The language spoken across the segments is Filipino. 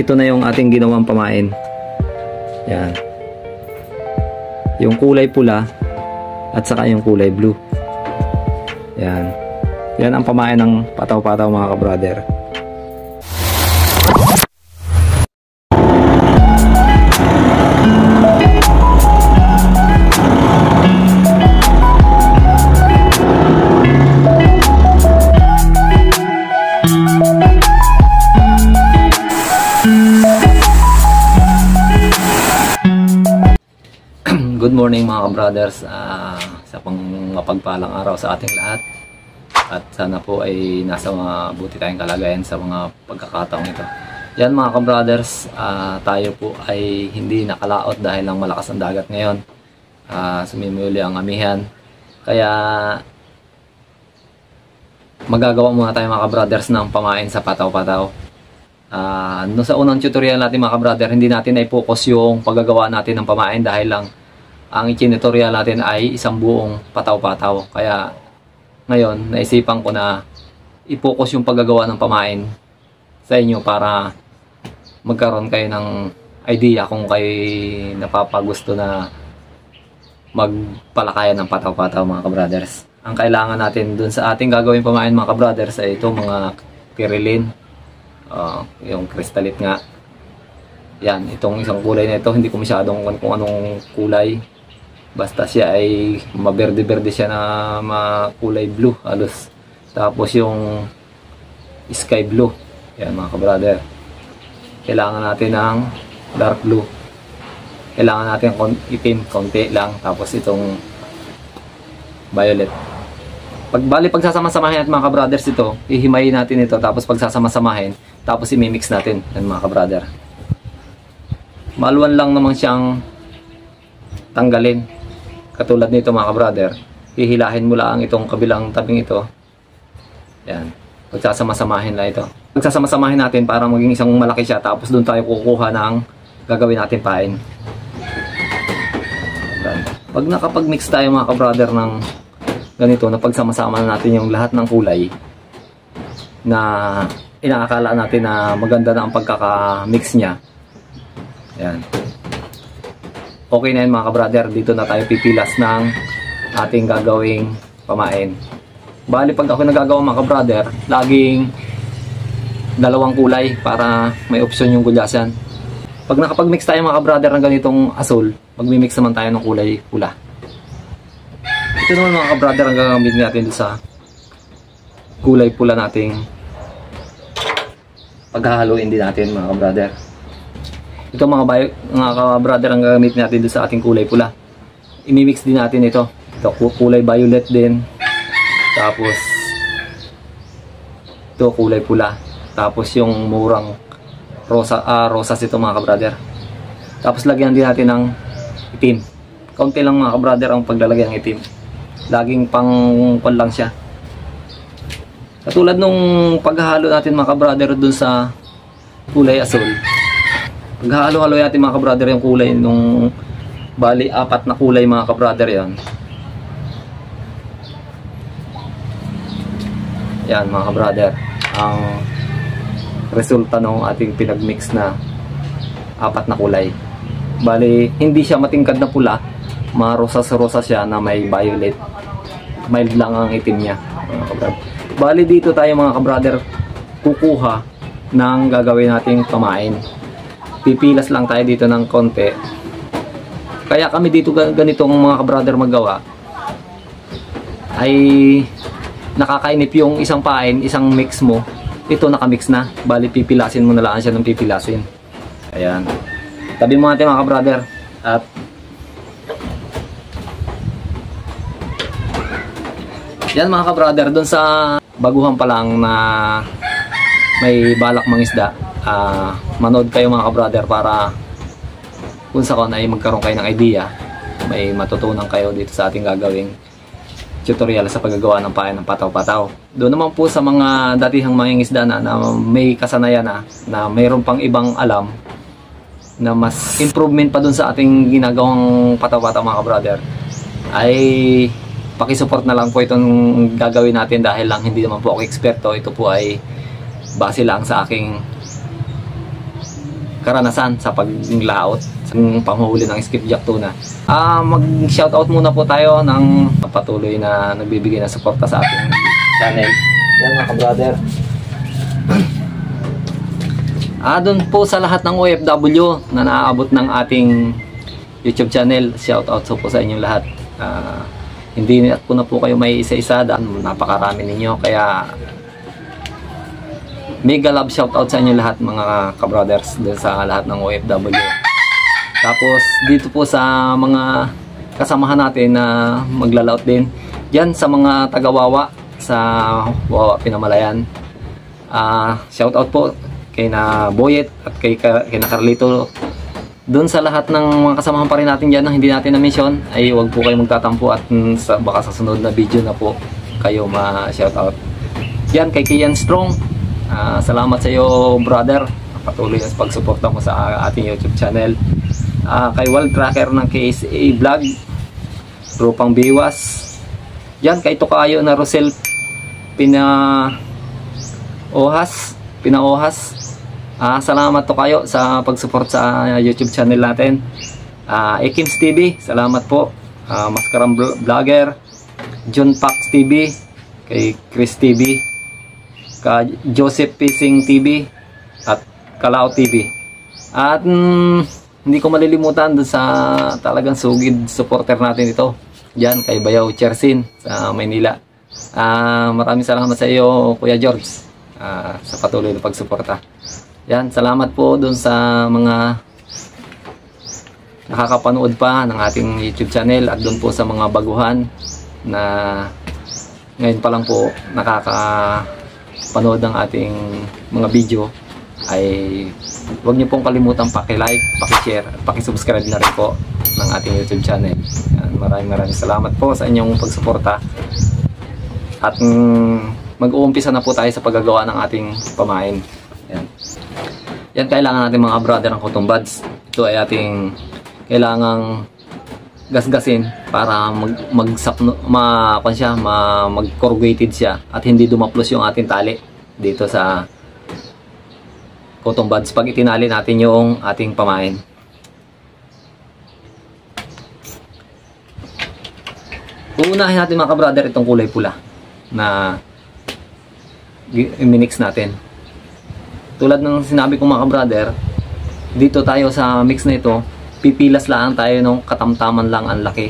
ito na yung ating ginawang pamain. Yan. Yung kulay pula at saka yung kulay blue. Yan. Yan ang pamain ng pataw-pataw mga ka-brother. Good morning mga ka-brothers. Ah, sa pang mapagpalang araw sa ating lahat. At sana po ay nasa mabuti tayong kalagayan sa mga pagkakataong ito. Yan mga ka-brothers ah, tayo po ay hindi nakalaot dahil lang malakas ang dagat ngayon. Ah, sumimuli ang amihan. Kaya magagawa muna tayo mga ka-brothers ng pamain sa pataw-pataw. Ah, no sa unang tutorial natin mga ka-brother, hindi natin ay focus yung paggagawa natin ng pamain dahil lang ang tutorial natin ay isang buong pataw-pataw. Kaya ngayon, naisipan ko na i-focus yung paggagawa ng pamain sa inyo para magkaroon kayo ng idea kung kayo napapagusto na magpalakayan ng pataw-pataw mga ka-brothers. Ang kailangan natin dun sa ating gagawin pamain mga ka-brothers ay ito mga kirilin, uh, yung crystalite nga. Yan, itong isang kulay na ito, hindi ko masyadong kung anong kulay. Basta siya ay maberde-berde siya na makulay blue halos. Tapos yung sky blue. Yan mga ka-brother. Kailangan natin ng dark blue. Kailangan natin itim, konti lang. Tapos itong violet. Pag bali pagsasama-samahin at mga ka-brothers ito, ihimayin natin ito tapos pagsasama-samahin, tapos imimix natin yan mga ka-brother. Maluwan lang naman siyang tanggalin. Katulad nito mga ka-brother, hihilahin mo lang itong kabilang tabing ito. Yan. Pagsasama-samahin lang ito. Pagsasama-samahin natin para maging isang malaki siya tapos doon tayo kukuha ng gagawin natin pain. Pag nakapag-mix tayo mga ka-brother ng ganito na pagsama-sama na natin yung lahat ng kulay na inaakala natin na maganda na ang pagkaka-mix niya. Yan. Okay na yun mga ka-brother. Dito na tayo pipilas ng ating gagawing pamain. Bali pag ako nagagawa mga ka-brother, laging dalawang kulay para may option yung gulyasan. Pag nakapag-mix tayo mga ka-brother ng ganitong asul, magmi-mix naman tayo ng kulay pula. Ito naman mga ka-brother ang gagamit natin sa kulay pula nating paghahaluin din natin mga ka-brother. Ito mga, bayo, mga ka-brother ang gagamit natin doon sa ating kulay pula. Imimix din natin ito. Ito kulay violet din. Tapos ito kulay pula. Tapos yung murang rosa, ah, rosas ito mga ka-brother. Tapos lagyan din natin ng itim. Kaunti lang mga ka-brother ang paglalagay ng itim. Laging pang pan lang siya. Katulad nung paghahalo natin mga ka-brother dun sa kulay asul. Paghahalo-halo natin mga ka-brother yung kulay nung bali apat na kulay mga ka-brother yan. Yan mga ka-brother. Ang resulta ng ating pinagmix na apat na kulay. Bali, hindi siya matingkad na pula. Marosas-rosas siya na may violet. Mild lang ang itim niya. Mga ka-brother. Bali dito tayo mga ka-brother kukuha ng gagawin nating pamain. Pipilas lang tayo dito ng konti. Kaya kami dito ga- ganitong mga ka-brother magawa ay nakakainip yung isang pain, isang mix mo. Ito nakamix na. Bali pipilasin mo na lang siya ng pipilasin. Ayan. Tabi mo natin mga ka-brother. At Yan mga ka-brother, doon sa baguhan pa lang na may balak mangisda, ah manood kayo mga ka-brother para kung sa kon ay magkaroon kayo ng idea, may matutunan kayo dito sa ating gagawing tutorial sa paggagawa ng pain ng pataw-pataw. Doon naman po sa mga datihang mangingisda na, na may kasanayan na, na mayroon pang ibang alam na mas improvement pa doon sa ating ginagawang pataw-pataw mga ka-brother ay pakisupport na lang po itong gagawin natin dahil lang hindi naman po ako eksperto. Ito po ay base lang sa aking karanasan sa paglaot sa panghuli ng skipjack tuna. Ah, mag-shoutout muna po tayo ng patuloy na nagbibigay ng suporta sa ating channel. Yan mga ka-brother. Ah, doon po sa lahat ng OFW na naaabot ng ating YouTube channel, shoutout so po sa inyong lahat. Ah, hindi at po na po kayo may isa-isa dahil napakarami ninyo kaya mega love shoutout sa inyo lahat mga ka-brothers doon sa lahat ng OFW. Tapos dito po sa mga kasamahan natin na maglalaot din diyan sa mga taga-Wawa sa Wawa Pinamalayan. Ah, shoutout po kay na Boyet at kay, Ka- kay na Carlito doon sa lahat ng mga kasamahan pa rin natin dyan na hindi natin na-mention ay wag po kayo magtatampo at sa, baka sa sunod na video na po kayo ma-shoutout. Yan kay Kian Strong. Ah, salamat sa iyo brother. Patuloy sa pagsuporta mo sa ating YouTube channel. Ah, kay Wal Tracker ng KSA Vlog. Rupang Biwas. Yan kay Tokayo na Rosel Pina Ohas. Pinaohas. Ah, salamat to kayo sa pag-support sa YouTube channel natin. Ah, Ekims TV, salamat po. Ah, Maskarang Vl- Vlogger, John Pax TV, kay Chris TV, ka Joseph Pising TV, at Kalao TV. At mm, hindi ko malilimutan dun sa talagang sugid supporter natin ito. Diyan kay Bayaw Chersin sa Maynila. Ah, maraming salamat sa iyo, Kuya George, ah, sa patuloy na pagsuporta. Yan, salamat po dun sa mga nakakapanood pa ng ating YouTube channel at dun po sa mga baguhan na ngayon pa lang po nakakapanood ng ating mga video ay huwag niyo pong kalimutan paki-like, paki-share, paki-subscribe na rin po ng ating YouTube channel. Yan, maraming maraming salamat po sa inyong pagsuporta. At mm, mag-uumpisa na po tayo sa paggagawa ng ating pamain. Yan. Yan kailangan natin mga brother ng cotton. Ito ay ating kailangang gasgasin para mag mag ma kung siya ma, mag corrugated siya at hindi dumaplos yung ating tali dito sa cotton buds pag itinali natin yung ating pamain. Uunahin natin mga brother itong kulay pula na i-mix natin tulad ng sinabi ko mga brother dito tayo sa mix na ito pipilas lang tayo ng katamtaman lang ang laki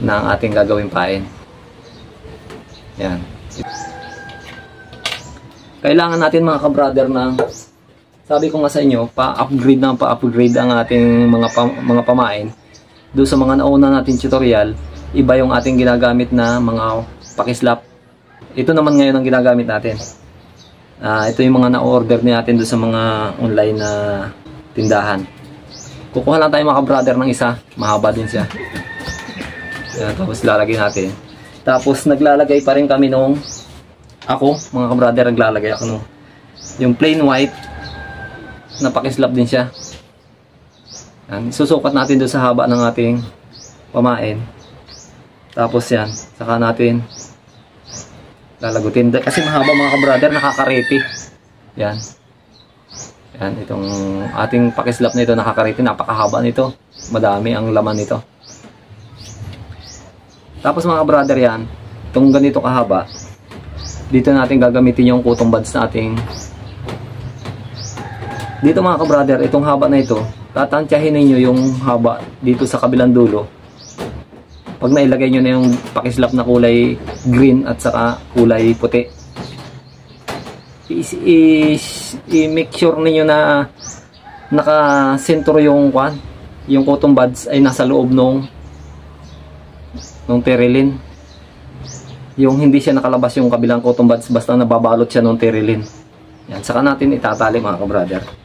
ng ating gagawing pain. Yan. Kailangan natin mga ka-brother na sabi ko nga sa inyo pa-upgrade na pa-upgrade ang ating mga pa, mga pamain. Do sa mga nauna natin tutorial iba yung ating ginagamit na mga pakislap. Ito naman ngayon ang ginagamit natin. Ah, ito yung mga na-order natin doon sa mga online na tindahan. Kukuha lang tayo mga brother ng isa. Mahaba din siya. Yan, tapos lalagay natin. Tapos naglalagay pa rin kami nung ako, mga brother, naglalagay ako nung yung plain white na pakislap din siya. Yan, susukat natin doon sa haba ng ating pamain. Tapos yan, saka natin lalagutin. Kasi mahaba mga ka-brother, nakakarete. Yan. Yan, itong ating pakislap na ito, nakakarete. Napakahaba nito. Madami ang laman nito. Tapos mga ka-brother yan, itong ganito kahaba, dito natin gagamitin yung kutong buds nating dito mga ka-brother, itong haba na ito, tatantyahin ninyo yung haba dito sa kabilang dulo pag nailagay nyo na yung pakislap na kulay green at saka kulay puti i-make sure ninyo na naka-center yung kwan yung cotton buds ay nasa loob nung nung terilin. Yung hindi siya nakalabas yung kabilang cotton buds basta nababalot siya nung terilin. Yan, saka natin itatali mga ka-brother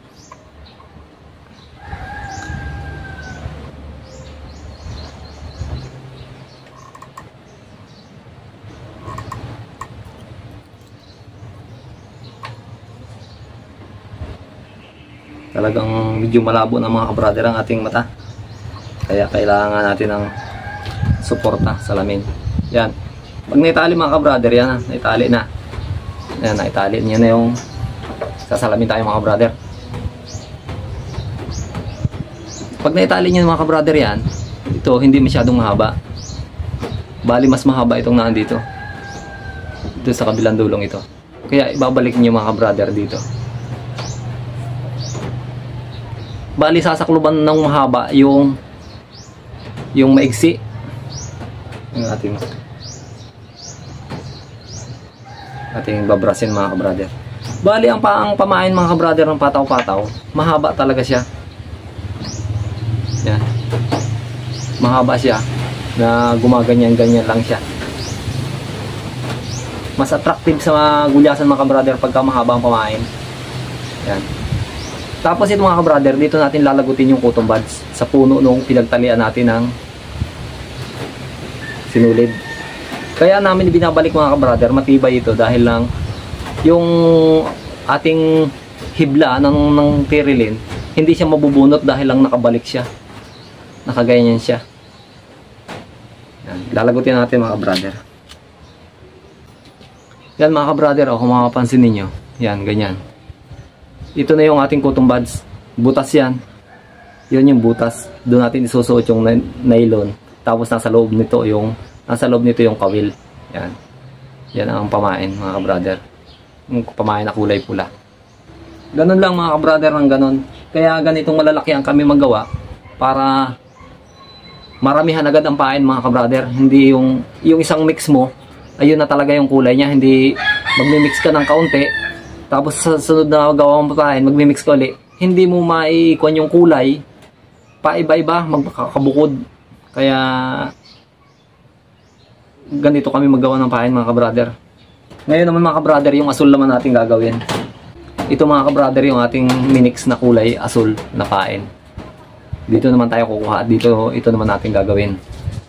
talagang medyo malabo ng mga kabrader ang ating mata kaya kailangan natin ng suporta salamin yan pag naitali mga kabrader yan na naitali na yan naitali niya na yung sasalamin tayo mga brother Pag naitali nyo mga kabrother yan, ito hindi masyadong mahaba. Bali mas mahaba itong nandito. Dito sa kabilang dulong ito. Kaya ibabalik nyo mga kabrother dito. Bali sasakluban ng mahaba yung yung maigsi. Yung ating ating babrasin mga kabrother. Bali ang paang pamain mga kabrother ng pataw-pataw, mahaba talaga siya. Yan. Mahaba siya na gumaganyan-ganyan lang siya. Mas attractive sa mga gulyasan mga brother pagka mahaba ang pamain. Yan. Tapos ito mga brother, dito natin lalagutin yung cotton buds sa puno nung pinagtalian natin ng sinulid. Kaya namin binabalik mga brother, matibay ito dahil lang yung ating hibla ng, ng tirilin, hindi siya mabubunot dahil lang nakabalik siya nakaganyan siya yan. lalagutin natin mga brother yan mga brother oh, kung makapansin ninyo yan ganyan ito na yung ating cotton buds. Butas yan. Yun yung butas. Doon natin isusuot yung nylon. Tapos nasa loob nito yung nasa loob nito yung kawil. Yan. Yan ang pamain mga brother yung pamain na kulay pula. Ganun lang mga brother ng ganun. Kaya ganitong malalaki ang kami magawa para maramihan agad ang pain mga kabrader. Hindi yung, yung isang mix mo, ayun na talaga yung kulay niya. Hindi magmi-mix ka ng kaunti, tapos sa sunod na gawa mo pain, magmi-mix ka ulit. Hindi mo maikuan yung kulay, paiba-iba, magkakabukod. Kaya, ganito kami maggawa ng pain mga kabrader. Ngayon naman mga kabrader, yung asul naman natin gagawin. Ito mga kabrader, yung ating minix na kulay asul na pain dito naman tayo kukuha dito ito naman natin gagawin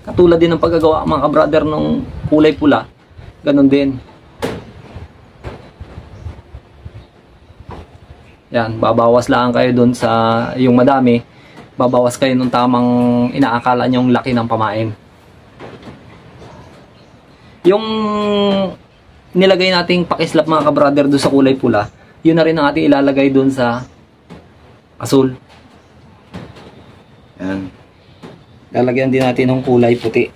katulad din ng paggagawa mga brother ng kulay pula ganun din yan babawas lang kayo dun sa yung madami babawas kayo ng tamang inaakala nyong laki ng pamain yung nilagay nating pakislap mga kabrother doon sa kulay pula yun na rin ang ating ilalagay doon sa asul yan. Lalagyan din natin ng kulay puti.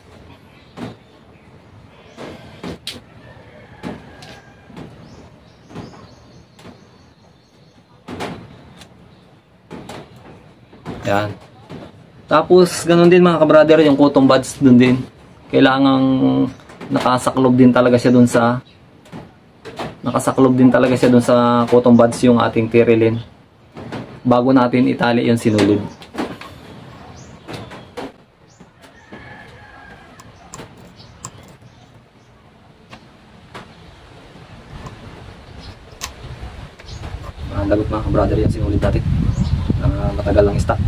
Yan. Tapos, ganun din mga kabrader, yung cotton buds dun din. Kailangang nakasaklob din talaga siya dun sa nakasaklob din talaga siya dun sa cotton buds yung ating tirilin bago natin itali yung sinulid. lagot mga kabrother yan sinulit natin matagal lang stock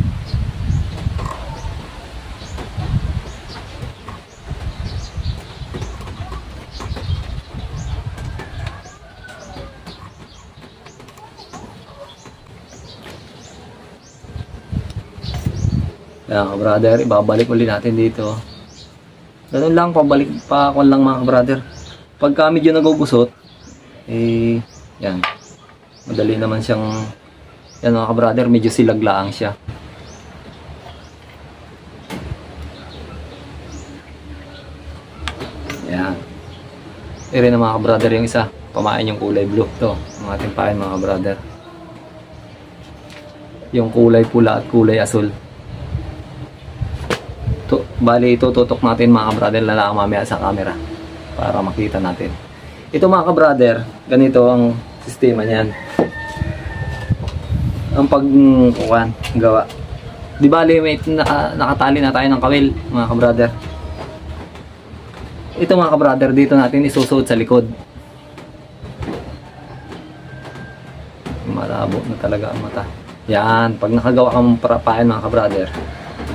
Kaya mga brother, ibabalik ulit natin dito. Ganun lang, pabalik pa ako lang mga brother. Pagka medyo nagugusot, eh, yan madali naman siyang yan mga brother medyo silaglaang siya. Yan. Ere na mga brother yung isa. Pamain yung kulay blue. To ang ating mga brother yung kulay pula at kulay asul. To, bali ito tutok natin mga brother na lang mamaya sa camera para makita natin. Ito mga brother ganito ang sistema niyan ang pagkuhan, gawa. Di bali may naka, nakatali na tayo ng kawil, mga ka-brother. Ito mga ka-brother, dito natin isusuot sa likod. Malabo na talaga ang mata. Yan, pag nakagawa kang parapain mga ka-brother.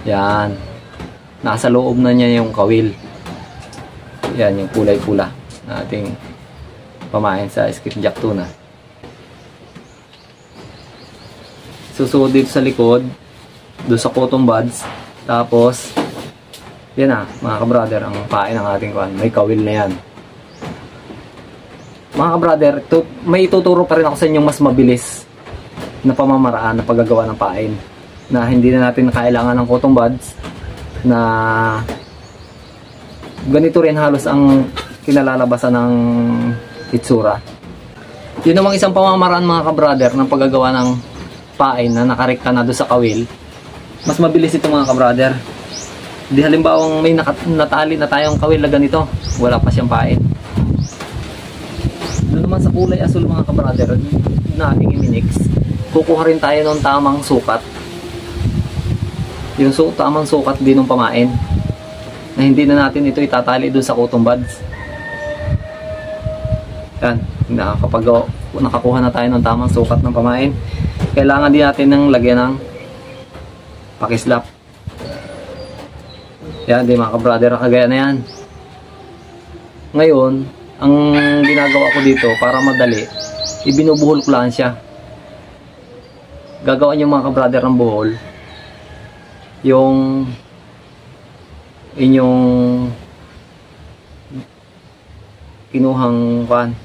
Yan. Nasa loob na niya yung kawil. Yan, yung kulay pula na ating pamain sa skipjack tuna. Susuot dito sa likod doon sa cotton buds. Tapos yan na mga kabrother ang pain ng ating kwan. May kawil na yan. Mga kabrother may ituturo pa rin ako sa inyo mas mabilis na pamamaraan na paggagawa ng pain na hindi na natin kailangan ng cotton buds na ganito rin halos ang kinalalabasan ng itsura. Yun namang isang pamamaraan mga kabrader ng paggagawa ng pain na nakarekta na doon sa kawil. Mas mabilis ito mga kabrader. Di halimbawang may natali na tayong kawil na ganito, wala pa siyang pain. Doon naman sa kulay asul mga kabrader na ating iminix, kukuha rin tayo ng tamang sukat. Yung su tamang sukat din ng pamain na hindi na natin ito itatali doon sa cotton buds. Yan, nakakapag nakakuha na tayo ng tamang sukat ng pamain. Kailangan din natin ng lagyan ng pakislap. Yan, di mga ka-brother, kagaya na yan. Ngayon, ang ginagawa ko dito para madali, ibinubuhol ko lang siya. Gagawin yung mga ka-brother ng buhol, yung inyong kinuhang kan.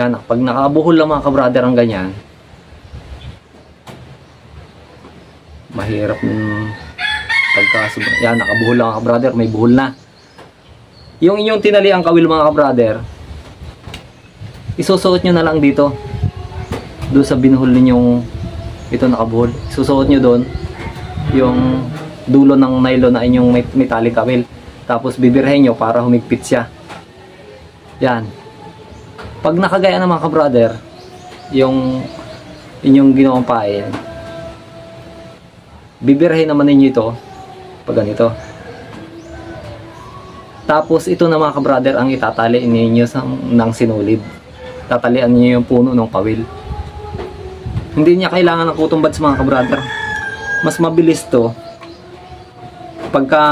Yan, pag nakabuhol lang mga ka-brother ang ganyan, mahirap mm, pagka yan nakabuhol lang ka brother. May buhol na. Yung inyong tinali ang kawil mga ka brother isusuot nyo na lang dito. Doon sa binuhol ninyong ito nakabuhol. Isusuot nyo doon yung dulo ng nylon na inyong metallic kawil. Tapos bibirhen nyo para humigpit siya. Yan. Pag nakagaya ng mga ka brother yung inyong ginawang pain bibirahin naman ninyo ito pag ganito. Tapos ito na mga kabrader ang itatali ninyo sa, ng sinulid. Tatalian niyo yung puno ng kawil hindi niya kailangan ng cotton buds mga kabrader mas mabilis to pagka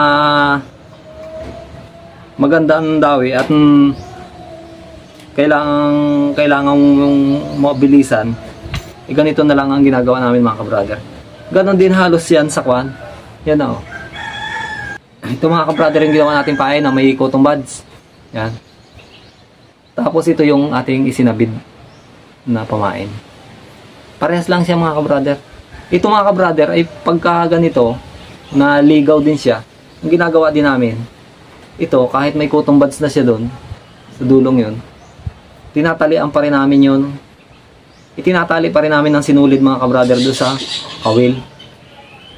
maganda ang dawi at mm, kailangan kailangan yung mabilisan eh, ganito na lang ang ginagawa namin mga kabrader Ganon din halos yan sa kwan. Yan o. Ito mga kabrother yung ginawa natin pae na may cotton buds. Yan. Tapos ito yung ating isinabid na pamain. Parehas lang siya mga kabrother. Ito mga kabrother ay pagka ganito na ligaw din siya. Ang ginagawa din namin. Ito kahit may cotton buds na siya doon sa dulong yun. Tinatalian pa rin namin yun itinatali pa rin namin ng sinulid mga kabrader doon sa kawil.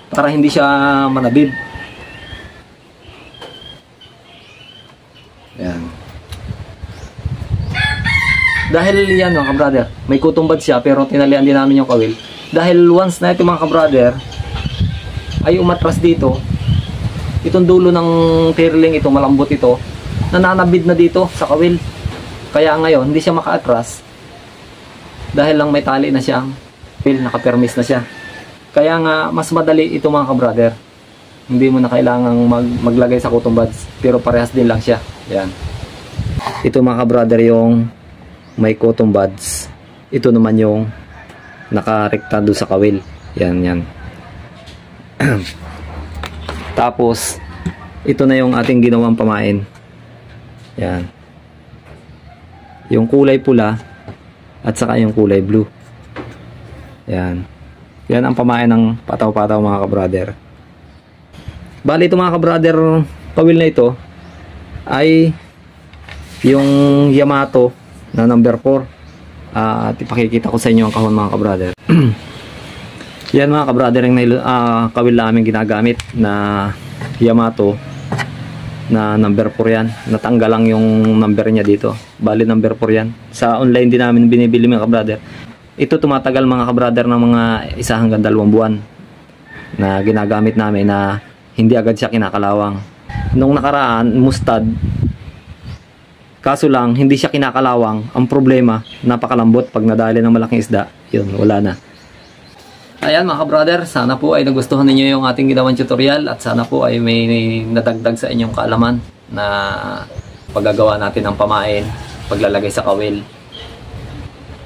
Para hindi siya manabid yan dahil yan mga kabrader may kutumbad siya pero tinalian din namin yung kawil. Dahil once na ito mga kabrader ay umatras dito. Itong dulo ng tirling ito malambot ito nananabid na dito sa kawil. Kaya ngayon hindi siya makaatras dahil lang may tali na siyang pill, nakapermis na siya. Kaya nga, mas madali ito mga ka-brother. Hindi mo na kailangang mag maglagay sa cotton buds, pero parehas din lang siya. Yan. Ito mga ka-brother yung may cotton buds. Ito naman yung nakarekta doon sa kawil. Yan, yan. Tapos, ito na yung ating ginawang pamain. Yan. Yung kulay pula, at saka yung kulay blue. Yan. Yan ang pamain ng pataw-pataw mga kabrader. Bali ito mga kabrader, pawil na ito ay yung Yamato na number 4. Uh, at ipakikita ko sa inyo ang kahon mga kabrader. Yan mga kabrader yung uh, kawil namin ginagamit na Yamato na number 4 yan. Natanggal lang yung number niya dito. Bali number 4 yan. Sa online din namin binibili mga kabrader. Ito tumatagal mga kabrader ng mga isa hanggang dalawang buwan na ginagamit namin na hindi agad siya kinakalawang. Nung nakaraan, mustad, kaso lang, hindi siya kinakalawang. Ang problema, napakalambot pag nadali ng malaking isda. Yun, wala na. Ayan mga brother, sana po ay nagustuhan ninyo yung ating ginawang tutorial at sana po ay may nadagdag sa inyong kaalaman na paggagawa natin ng pamain, paglalagay sa kawil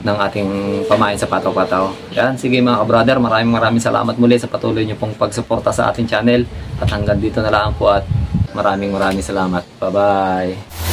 ng ating pamain sa pataw-pataw. Yan, sige mga brother, maraming maraming salamat muli sa patuloy niyo pong pagsuporta sa ating channel at hanggang dito na lang po at maraming maraming salamat. Bye-bye!